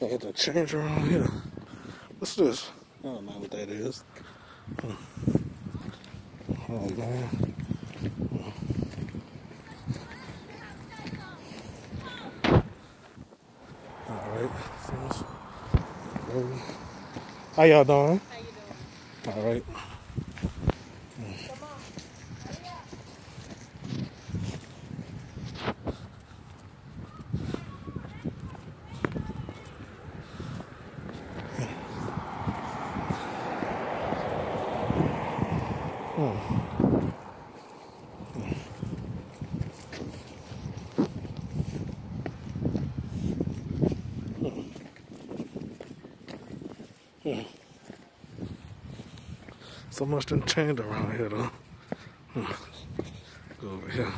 They had to change around here. What's this? I don't know what that is. Hmm. Hold on. All right. How y'all doing? How you doing? All So much done changed around here though. Hmm. Go over here.